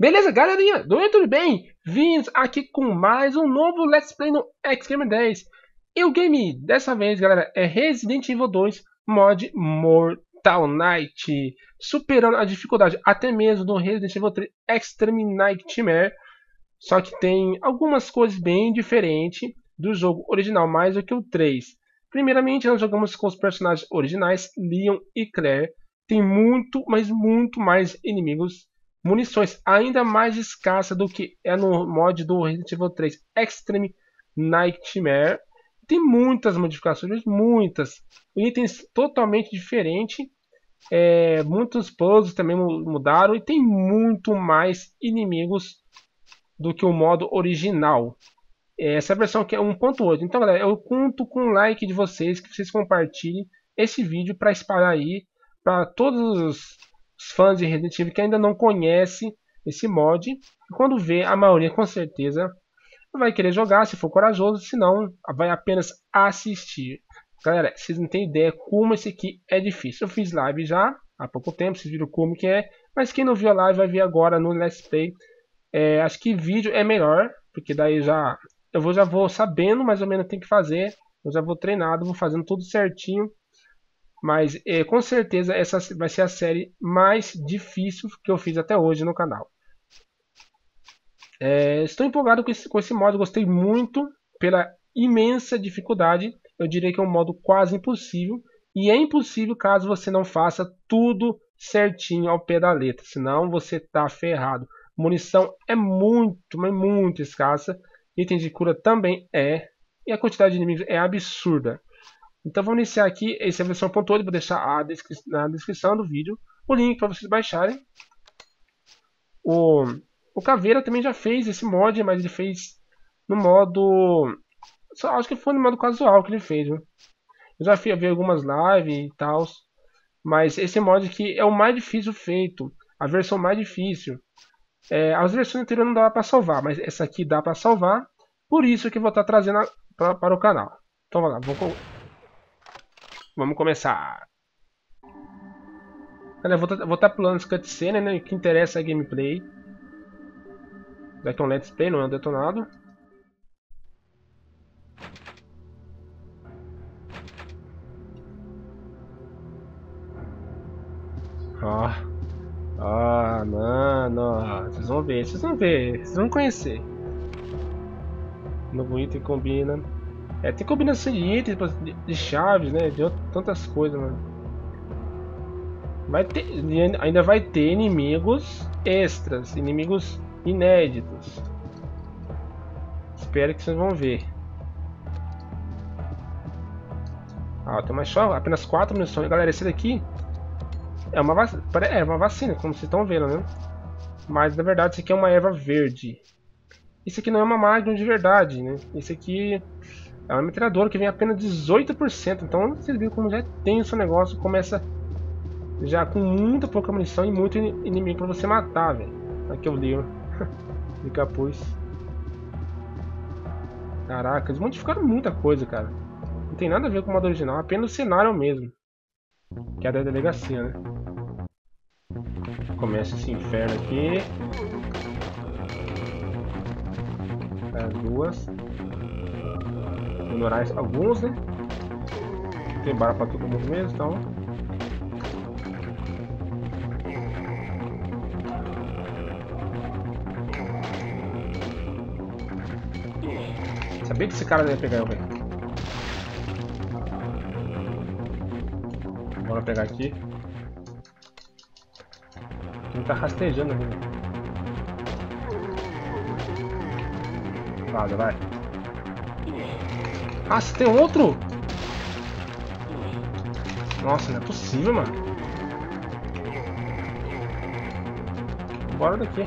Beleza, galerinha? Tudo bem? Vindos aqui com mais um novo Let's Play no X-Game 10. E o game dessa vez, galera, é Resident Evil 2 mod Mortal Night. Superando a dificuldade até mesmo do Resident Evil 3 Extreme Nightmare. Só que tem algumas coisas bem diferentes do jogo original, mais do que o 3. Primeiramente, nós jogamos com os personagens originais, Leon e Claire. Tem muito, mas muito mais inimigos munições ainda mais escassa do que é no mod do Resident Evil 3 Extreme Nightmare. Tem muitas modificações, muitas. Itens totalmente diferentes. É, muitos puzzles também mudaram e tem muito mais inimigos do que o modo original. Essa versão aqui é 1.8. Então, galera, eu conto com o like de vocês, que vocês compartilhem esse vídeo para espalhar aí para todos os fãs de Resident Evil que ainda não conhecem esse mod. E quando vê, a maioria com certeza vai querer jogar, se for corajoso, se não, vai apenas assistir. Galera, vocês não têm ideia como esse aqui é difícil. Eu fiz live já há pouco tempo, vocês viram como que é. Mas quem não viu a live vai ver agora no Let's Play. É, acho que vídeo é melhor, porque daí já eu vou, já vou sabendo mais ou menos o que tem que fazer. Eu já vou treinado, vou fazendo tudo certinho. Mas é, com certeza essa vai ser a série mais difícil que eu fiz até hoje no canal. É, estou empolgado com esse, com esse modo, gostei muito pela imensa dificuldade. Eu diria que é um modo quase impossível. E é impossível caso você não faça tudo certinho ao pé da letra, senão você está ferrado. Munição é muito, mas muito escassa. Itens de cura também é. E a quantidade de inimigos é absurda. Então vamos iniciar aqui, essa é a versão .8, vou deixar descri na descrição do vídeo o link para vocês baixarem. O, o Caveira também já fez esse mod, mas ele fez no modo... Só, acho que foi no modo casual que ele fez, viu? Eu já vi algumas lives e tal, mas esse mod aqui é o mais difícil feito, a versão mais difícil. É, as versões anteriores não dava para salvar, mas essa aqui dá para salvar, por isso que eu vou estar tá trazendo a, pra, para o canal. Então vamos lá, vou Vamos começar. Olha, vou estar tá pulando esse cutscene, né? O que interessa é a gameplay. Um let's play, não é um detonado. Ó. Ó, mano. Vocês vão ver, vocês vão ver. Vocês vão conhecer. No bonito e combina. É, tem combinação de itens, de chaves, né? De tantas coisas, mano. Vai ter, ainda vai ter inimigos extras, inimigos inéditos. Espero que vocês vão ver. Ah, tem mais só apenas quatro munições. Galera, esse daqui é uma, vacina, é uma vacina, como vocês estão vendo, né? Mas na verdade isso aqui é uma erva verde. Isso aqui não é uma Magnum de verdade, né? Esse aqui é uma metralhadora que vem apenas 18%. Então vocês viram como já é tenso o negócio. Começa já com muita pouca munição e muito inimigo para você matar, velho. Aqui eu li, de capuz. Caraca, eles modificaram muita coisa, cara. Não tem nada a ver com o modo original, apenas o cenário mesmo. Que é da delegacia, né? Começa esse inferno aqui. As duas ignorar alguns, né? Tem barra pra todo mundo mesmo, então. Sabia que esse cara ia pegar eu, velho. Bora pegar aqui. Ele tá rastejando ali. Vaza, vai. Ah, você tem outro? Nossa, não é possível, mano. Bora daqui.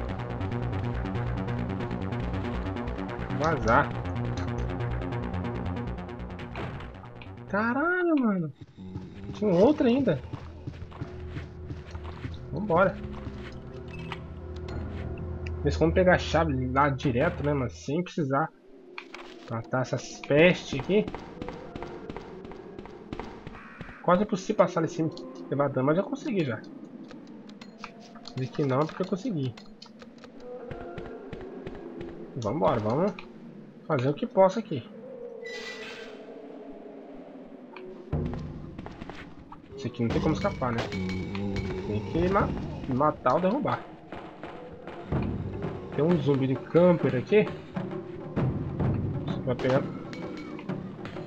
Vazar. Caralho, mano. Tinha outro ainda. Vambora. Eles vão pegar a chave lá direto, né, mas sem precisar Matar essas pestes aqui. Quase impossível passar ali cima levar dano, mas já consegui já. Diz que não, porque eu consegui. Vamos embora, vamos fazer o que possa aqui. Esse aqui não tem como escapar, né? Tem que ma matar ou derrubar. Tem um zumbi de camper aqui. Vai pegar.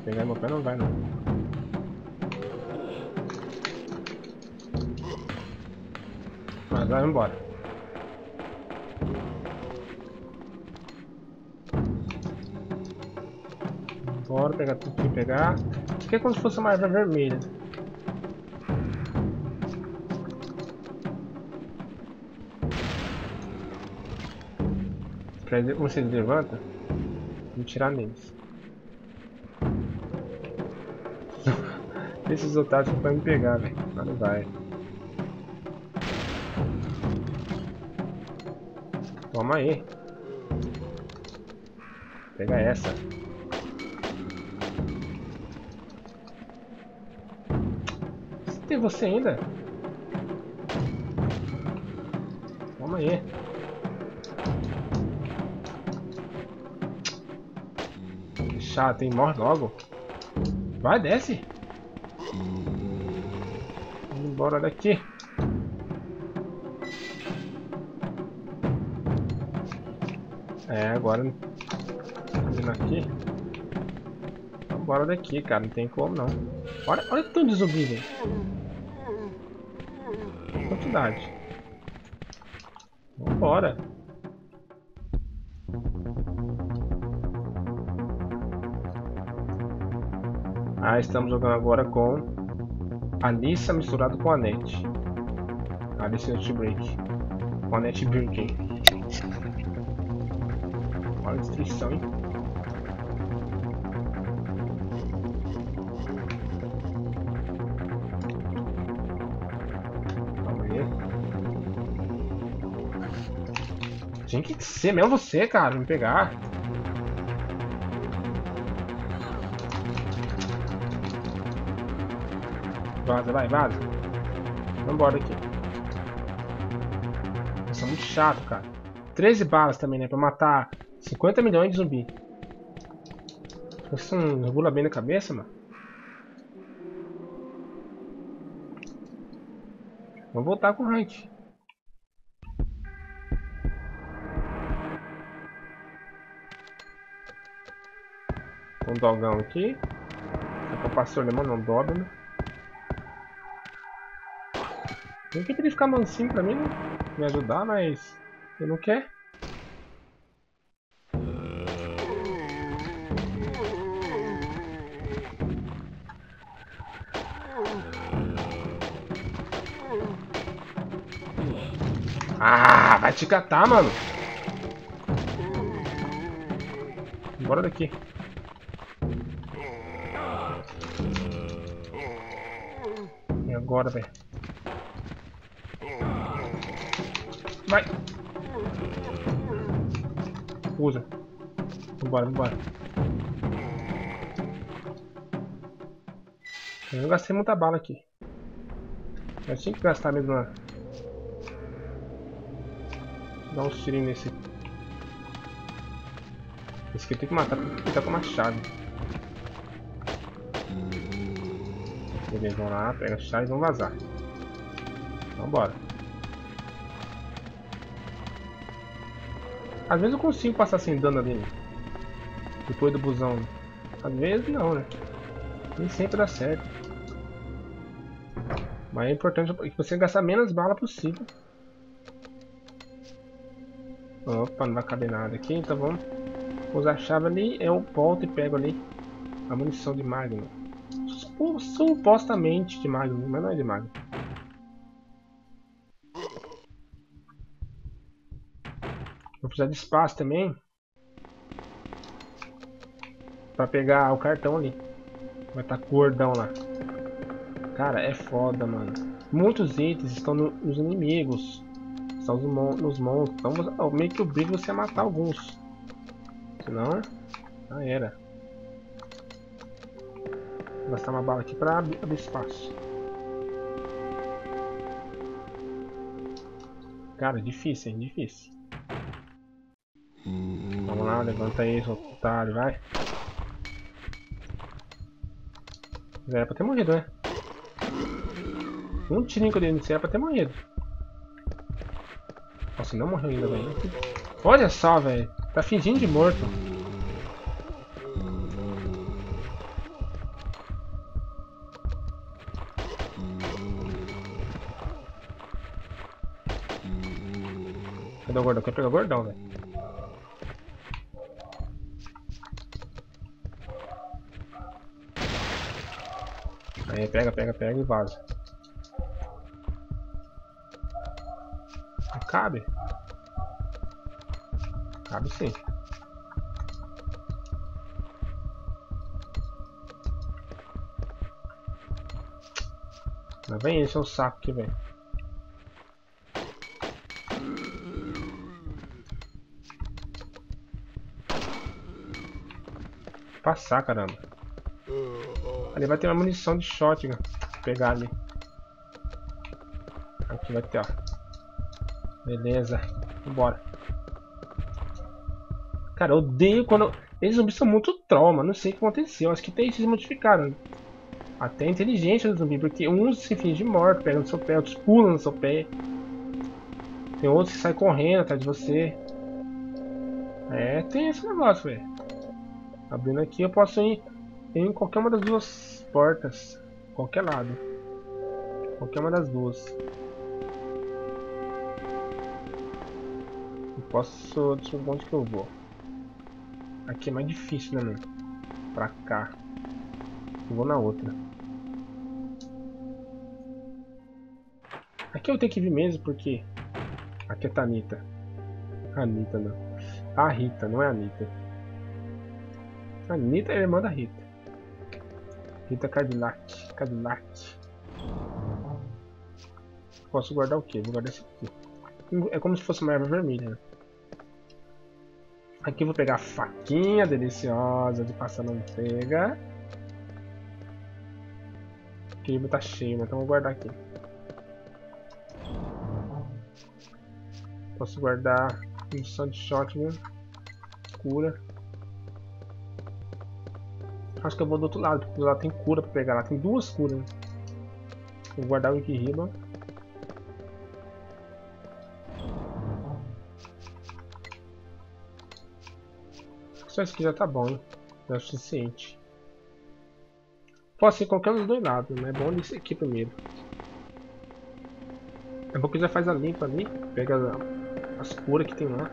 Pegar meu pé não vai não. Mas vai embora. Bora pegar tudo que pegar. Isso é como se fosse uma erva vermelha. Você levanta, vou tirar neles. Esses otários não podem me pegar, velho. Mas não vai. Toma aí. Pega essa. Tem você ainda? Toma aí. Chato, hein? Morre logo. Vai, desce. Vamos embora daqui. É, agora... Vindo aqui. Vamos embora daqui, cara. Não tem como, não. Olha, olha o tanto de zumbi, velho. Quantidade. Vambora. Ah, estamos jogando agora com Alissa misturado com a Net. Alissa Break. Com a Net Birkin. Olha a destruição, hein? Tinha que ser mesmo você, cara, me pegar. Vaza, vai, vaza. Vambora aqui. Isso é muito chato, cara. 13 balas também, né? Pra matar 50 milhões de zumbi. Você não regula bem na cabeça, mano? Vamos voltar com o rank. Um dogão aqui. É o pastor alemão, não dobra, né? Tem que ele ficar mansinho pra mim, né? Me ajudar, mas... Ele não quer. Ah, vai te catar, mano. Bora daqui. E agora, velho? Vai. Usa. Vambora, vambora. Eu gastei muita bala aqui. Eu tinha que gastar mesmo na... Dar uns tirinhos nesse... Esse aqui tenho que matar porque ele tá com uma chave. Beleza, vamos lá, pega a chave e vamos vazar. Vambora. Às vezes eu consigo passar sem dano ali. Depois do busão. Às vezes não, né? Nem sempre dá certo. Mas é importante que você gastar menos bala possível. Opa, não vai caber nada aqui, então vamos usar a chave ali, eu volto e pego ali a munição de Magnum. Supostamente de Magnum, mas não é de Magnum. Precisar de espaço também. Pra pegar o cartão ali. Vai estar tá gordão lá. Cara, é foda, mano. Muitos itens estão no, nos inimigos. Estão nos, mon nos monstros. Então meio que obriga você a matar alguns. Senão, já era. Vou gastar uma bala aqui pra abrir, abrir espaço. Cara, difícil, hein? Difícil. Lá, levanta aí, seu otário, vai. Já era pra ter morrido, né? Um tirinho que eu dei nesse era pra ter morrido. Nossa, não morreu ainda, velho. Olha só, velho. Tá fingindo de morto. Cadê o gordão? Quer pegar o gordão, velho? Aí, pega, pega, pega e vaza. Não cabe? Cabe sim. Mas vem é o saco aqui, velho. Passar, caramba. Ali vai ter uma munição de shotgun. Vou pegar ali. Aqui vai ter, ó. Beleza. Vambora. Cara, eu odeio quando... Esses zumbis são muito trauma. Não sei o que aconteceu. Acho que tem esses modificaram. Até a inteligência do zumbi. Porque uns se fingem morto, pegam no seu pé. Outros pulam no seu pé. Tem outros que saem correndo atrás de você. É, tem esse negócio, velho. Abrindo aqui eu posso ir em qualquer uma das duas portas. Qualquer lado. Qualquer uma das duas. Eu posso... Deixa onde que eu vou. Aqui é mais difícil, né, mano? Pra cá. Eu vou na outra. Aqui eu tenho que vir mesmo, porque... Aqui é a Anitta. Não. A Rita, não é a Anitta. Anitta é a irmã da Rita. Rita Cadillac. Cadillac. Posso guardar o quê? Vou guardar esse aqui. É como se fosse uma erva vermelha. Né? Aqui eu vou pegar a faquinha deliciosa de passar manteiga. O equilíbrio tá cheio, né? então vou guardar aqui. Posso guardar munição de shotgun. Cura. Acho que eu vou do outro lado, porque lá tem cura pra pegar. Lá tem duas curas. Vou guardar o Ikiriba. Só isso aqui já tá bom, hein? Já é o suficiente. Posso ir qualquer um dos dois lados, mas é bom nesse aqui primeiro. É bom que já faz a limpa ali, pega as curas que tem lá.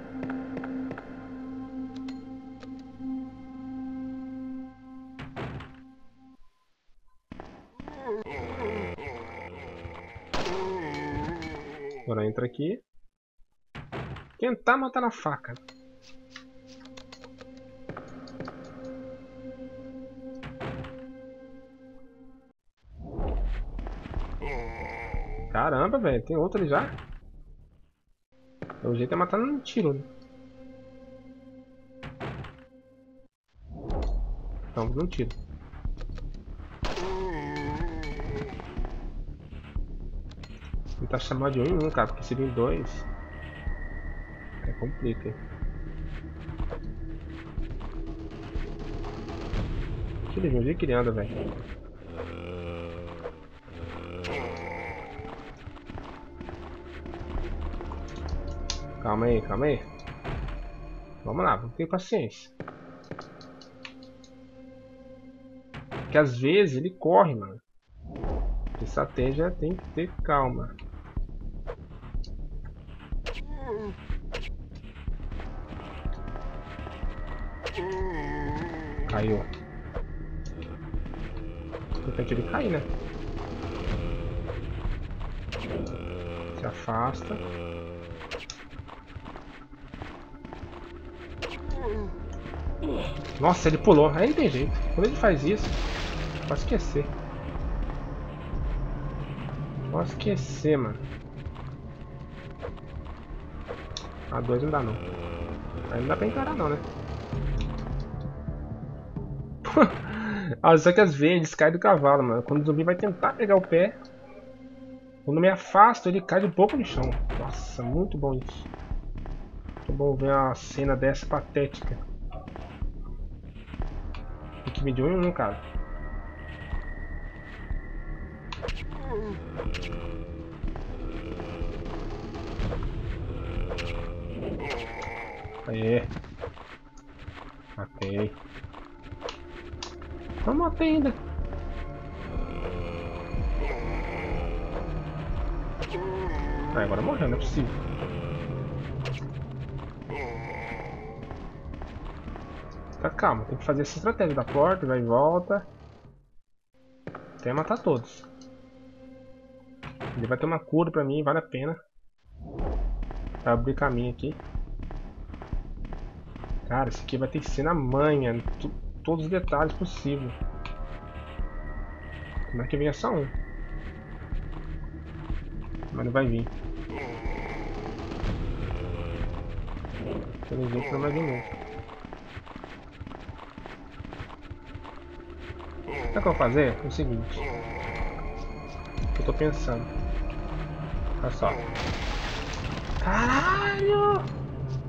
Entra aqui. Tentar matar na faca. Caramba, velho. Tem outro ali já? O jeito é matar no tiro, né? Então, no tiro. Tentar chamar de um em um, cara, porque se vir dois... É complica, ver onde é que ele anda, velho. Calma aí, calma aí. Vamos lá, vamos ter paciência. Porque às vezes ele corre, mano. Estratégia tem que ter calma. Caiu. Repente ele cair, né? Se afasta. Nossa, ele pulou. Aí tem jeito. Quando ele faz isso, pode esquecer. Pode esquecer, mano. A dois não dá não. Aí não dá pra encarar não, né? ah, só que às vezes cai do cavalo, mano. Quando o zumbi vai tentar pegar o pé, quando me afasto, ele cai de pouco no chão. Nossa, muito bom isso. Muito bom ver uma cena dessa patética. Tem que medir um, cara. Aê. Matei. Não matei ainda. Ah, agora morreu, não é possível. Tá calma, tem que fazer essa estratégia da porta, vai e volta. Até matar todos. Ele vai ter uma cura pra mim, vale a pena. Vai abrir caminho aqui. Cara, esse aqui vai ter que ser na manha, todos os detalhes possíveis. Como é que vem essa um? Mas não vai vir. Jeito não vai vir não. O que eu vou fazer? É o seguinte. Eu tô pensando. Olha só. Caralho!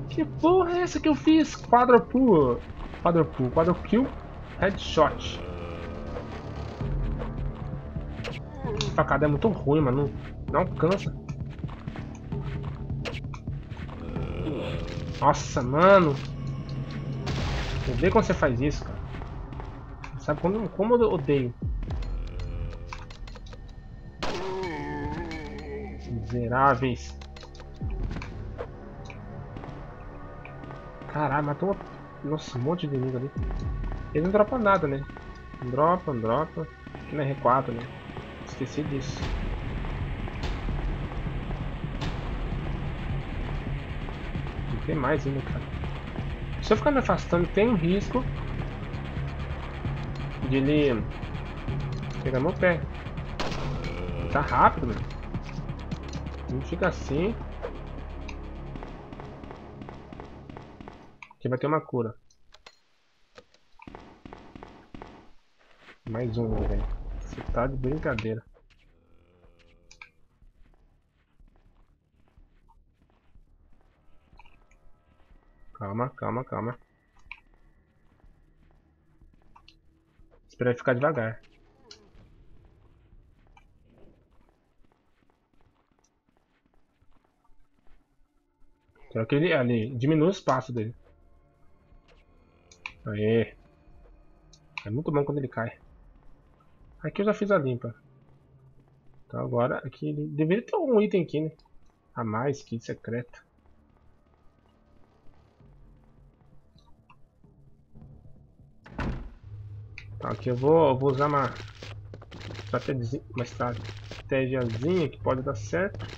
Que porra é essa que eu fiz? Quadruple. Quadruple. Quadruple. Headshot. Facada é muito ruim, mano. Não alcança. Nossa, mano. Eu odeio quando você faz isso, cara. Sabe como, como eu odeio. Miseráveis. Caralho, matou uma... Nossa, um monte de inimigo ali. Ele não dropa nada, né? Dropa, dropa. Aqui na R4, né? Esqueci disso. Tem mais ainda, cara. Se eu ficar me afastando, tem um risco de ele pegar meu pé. Tá rápido, mano. Não fica assim. Aqui vai ter uma cura. Mais um, velho. Você tá de brincadeira. Calma, calma, calma. Espera ficar devagar. Quero que ele ali diminua o espaço dele. Aê. É muito bom quando ele cai. Aqui eu já fiz a limpa. Então agora aqui ele deveria ter um item aqui, né? A mais, kit secreto. Aqui eu vou, eu vou usar uma uma estratégiazinha que pode dar certo. Aqui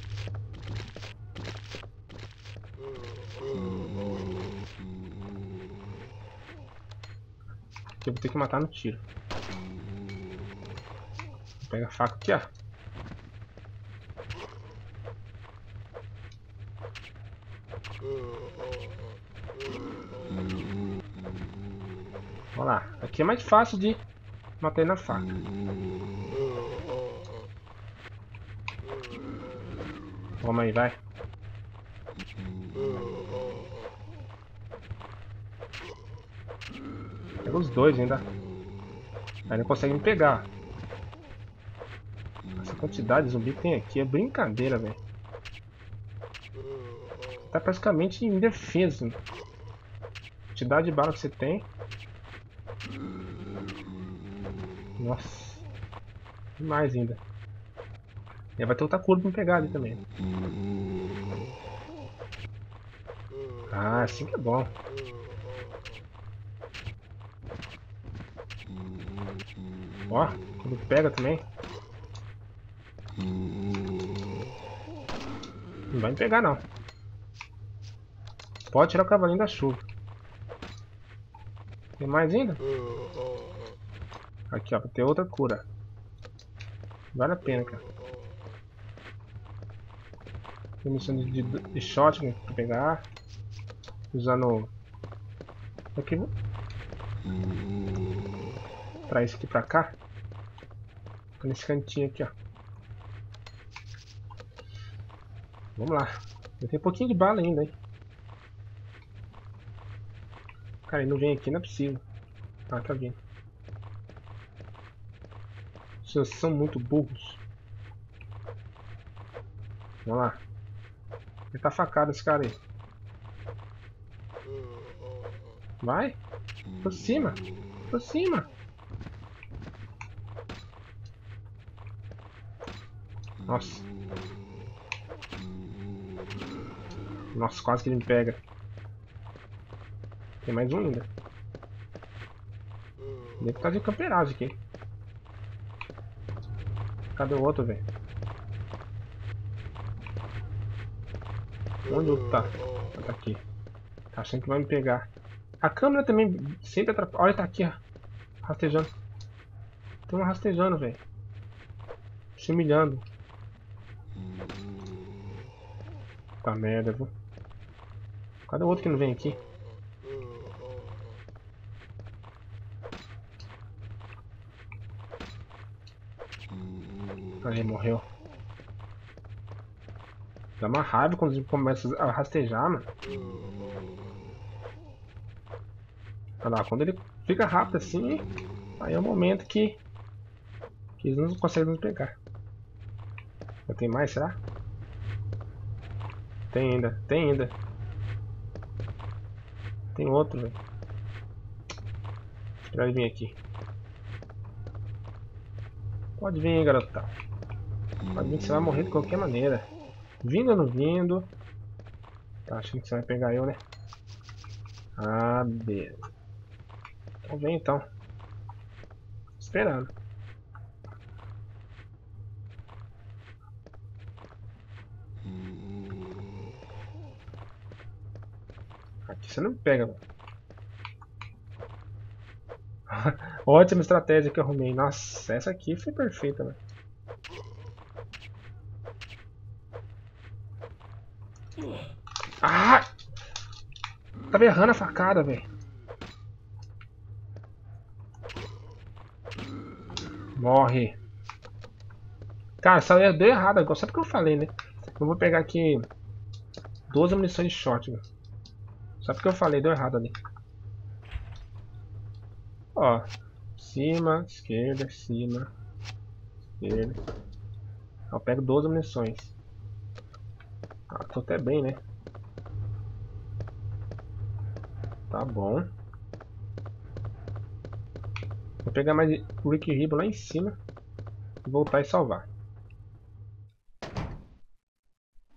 eu vou ter que matar no tiro. Pega a faca aqui, ó. Olha lá. Aqui é mais fácil de matar na faca. Toma aí, vai. Pega os dois ainda. Aí não consegue me pegar. Essa quantidade de zumbi que tem aqui é brincadeira, velho. Tá praticamente indefeso. Quantidade de bala que você tem. Nossa. Mais ainda. E vai ter outra cura pra me pegar ali também. Ah, assim que é bom. Ó, quando pega também. Não vai me pegar não. Pode tirar o cavalinho da chuva. Tem mais ainda? Aqui, ó, pra ter outra cura. Vale a pena, cara. Tem missão de, de, de shotgun pra pegar. Usando... Aqui, Pra isso aqui pra cá. Fica nesse cantinho aqui, ó. Vamos lá. Eu tenho um pouquinho de bala ainda, hein. Cara, ele não vem aqui, não é possível. Ah, tá vindo. Vocês são muito burros. Vamos lá. Ele tá facado esse cara aí. Vai. Por cima. Por cima. Nossa. Nossa, quase que ele me pega. Tem mais um ainda. Deve estar de camperagem aqui. Cadê o outro, velho? Onde o tá? Ah, tá aqui. Tá achando que vai me pegar. A câmera também sempre atrapalha. Olha, tá aqui, ó. Rastejando. Tem um rastejando, velho. Se humilhando. Tá merda, viu? Cadê o outro que não vem aqui? Aí, morreu. Dá uma raiva quando ele começa a rastejar, mano. Olha lá, quando ele fica rápido assim, aí é o momento que, que eles não conseguem nos pegar. Tem mais, será? Tem ainda, tem ainda. Tem outro, velho. Ele vir aqui. Pode vir aí, garotão. Pode vir que você vai morrer de qualquer maneira. Vindo ou não vindo. Tá achando que você vai pegar eu, né? Ah, beleza. Então vem então. Esperando. Aqui você não pega. Ótima estratégia que eu arrumei. Nossa, essa aqui foi perfeita, mano. Ah! Tava errando a facada, velho. Morre. Cara, essa deu errado agora. Sabe o que eu falei, né? Eu vou pegar aqui 12 munições de. Sabe o que eu falei? Deu errado ali. Ó. Cima, esquerda, cima, esquerda. Eu pego 12 munições. Ah, tô até bem, né? Tá bom. Vou pegar mais o Rick Ribo lá em cima. Voltar e salvar.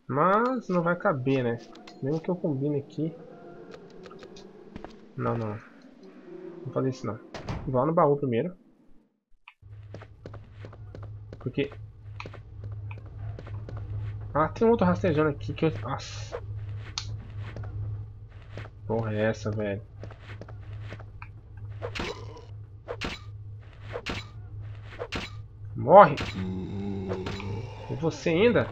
Mas não vai caber, né? Mesmo que eu combine aqui. Não, não. Vou fazer isso não. Vou lá no baú primeiro. Porque... Ah, tem um outro rastejando aqui que eu... Nossa. Porra é essa, velho? Morre! E você ainda?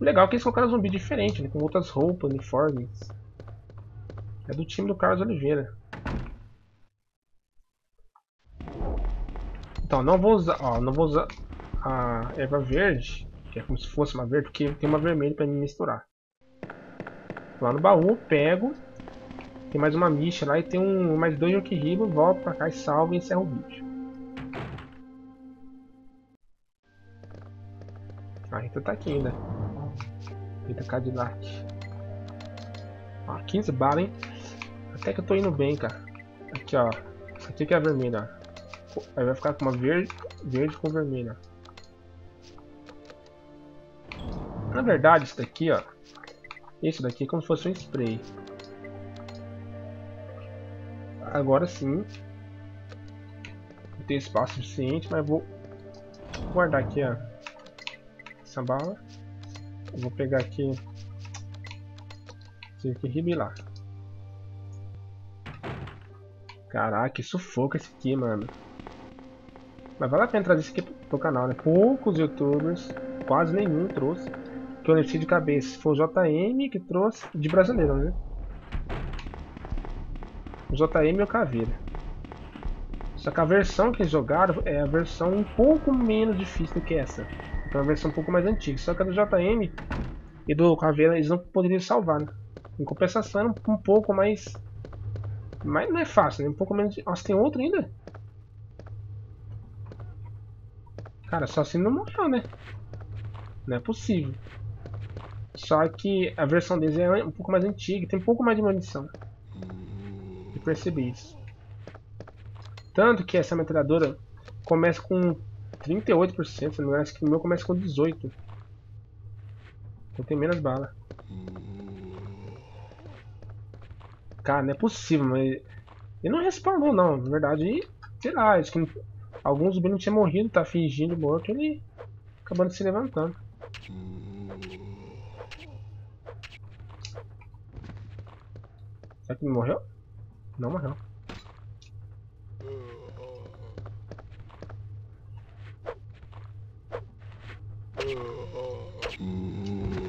O legal é que eles colocaram zumbi diferente, né? Com outras roupas, uniformes. É do time do Carlos Oliveira. Então, não vou usar, ó, não vou usar a erva verde, que é como se fosse uma verde, porque tem uma vermelha para misturar. Lá no baú, pego. Tem mais uma micha lá e tem um, mais dois Yokihiro. Volto pra cá e salvo e encerro o vídeo. A Rita tá aqui ainda. Rita Cadillac. Ó, 15 balas, hein? Até que eu tô indo bem, cara. Aqui, ó. Aqui que é a vermelha. Aí vai ficar com uma verde, verde com vermelha. Na verdade, isso daqui, ó. Esse daqui é como se fosse um spray. Agora sim. Não tem espaço suficiente, mas vou guardar aqui ó, essa bala. Vou pegar aqui esse aqui ribilar. Caraca, que sufoco esse aqui, mano. Mas vale a pena trazer isso aqui pro canal, né? Poucos youtubers, quase nenhum trouxe que eu levei de cabeça foi o JM que trouxe de brasileiro, né? O JM e o Caveira. Só que a versão que eles jogaram é a versão um pouco menos difícil do que essa. Então é uma versão um pouco mais antiga. Só que a do JM e do Caveira eles não poderiam salvar, né? Em compensação, um pouco mais Mas não é fácil, né? Um pouco menos... Nossa, tem outro ainda? Cara, só assim não morreu, né? Não é possível. Só que a versão deles é um pouco mais antiga, tem um pouco mais de munição. Eu percebi isso. Tanto que essa metralhadora começa com 38%, não é? Acho que o meu começa com 18%. Então tem menos bala. Cara, não é possível, mas... Ele não respawnou não, na verdade, sei lá, acho que alguns zumbis não tinham morrido, tá fingindo morto, ele acabando se levantando. Será que ele morreu? Não morreu.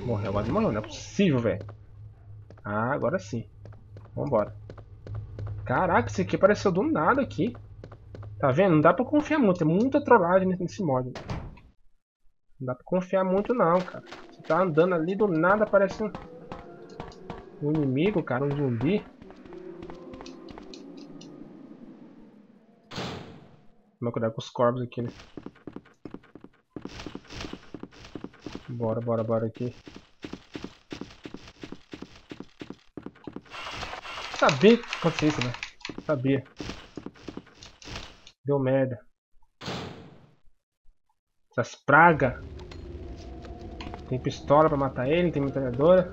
Morreu, agora morreu, não é possível, velho. Ah, agora sim. Vambora. Caraca, esse aqui apareceu do nada aqui. Tá vendo? Não dá pra confiar muito. Tem muita trollagem nesse mod. Não dá pra confiar muito não, cara. Você tá andando ali do nada aparece um, um inimigo, cara. Um zumbi. Tomar cuidado com os corvos aqui, né? Bora, bora, bora aqui. Sabia que acontecia isso, né? Sabia. Deu merda. Essas pragas. Tem pistola pra matar ele, tem metralhadora.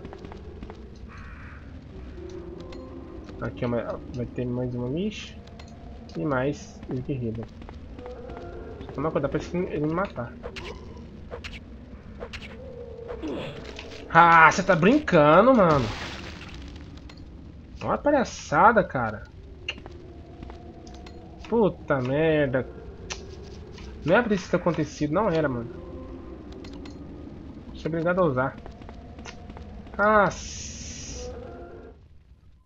Aqui uma, vai ter mais uma lixo. E mais guerreiro. Só tomar cuidado pra ele me matar. Ah, você tá brincando, mano. Olha a palhaçada, cara. Puta merda. Não é pra isso ter acontecido, não era, mano. Sou obrigado a usar. Ah,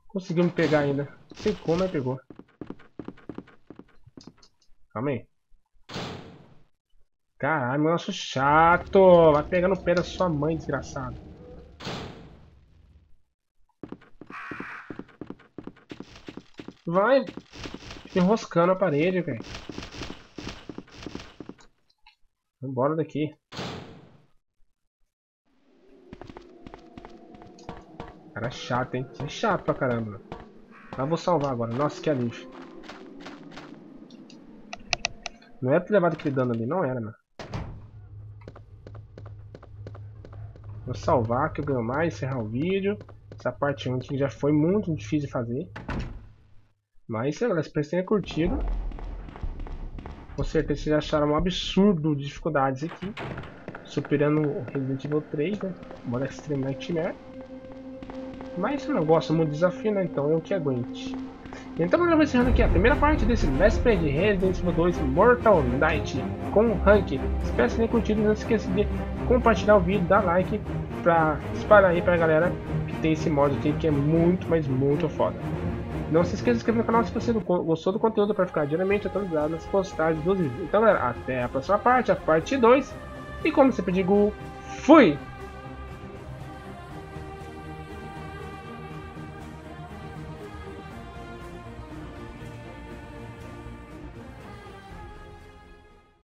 Conseguiu me pegar ainda. Não sei como, mas pegou. Calma aí. Caralho, nosso chato. Vai pegar no pé da sua mãe, desgraçado. Vai enroscando a parede, velho. Vambora daqui. Cara chato, hein? É chato pra caramba. Mas vou salvar agora. Nossa, que alívio. Não era ter levado aquele dano ali, não era, mano. Vou salvar que eu ganho mais, encerrar o vídeo. Essa parte 1 aqui já foi muito difícil de fazer. Mas, galera, espero que tenha curtido. Com certeza vocês acharam um absurdo de dificuldades aqui. Superando o Resident Evil 3, né? Modo Extreme Nightmare. Mas eu não gosto muito de desafio, né? Então eu que aguente. Então vamos encerrando aqui a primeira parte desse Let's Play de Resident Evil 2 Mortal Night com rank. Espero que tenham curtido. Não se esqueça de compartilhar o vídeo, dar like pra espalhar aí pra galera que tem esse mod aqui que é muito, mas muito foda. Não se esqueça de inscrever no canal se você gostou do conteúdo para ficar diariamente atualizado nas postagens dos vídeos. Então galera, até a próxima parte, a parte 2. E como sempre digo, fui!